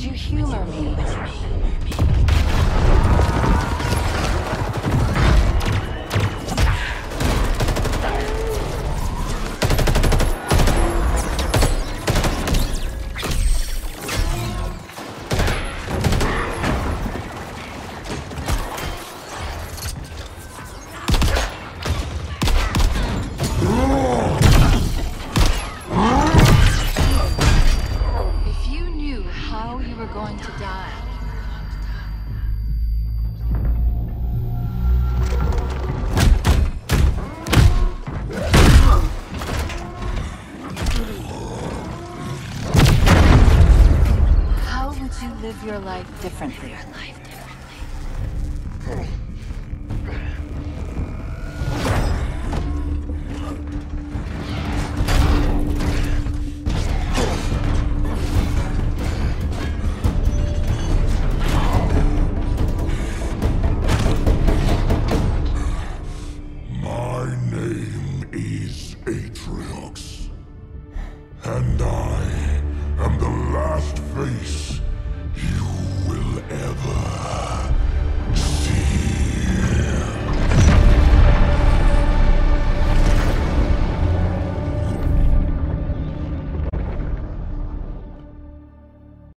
Would you humor me with me? Going to die. How would you live your life differently? Atriox, and I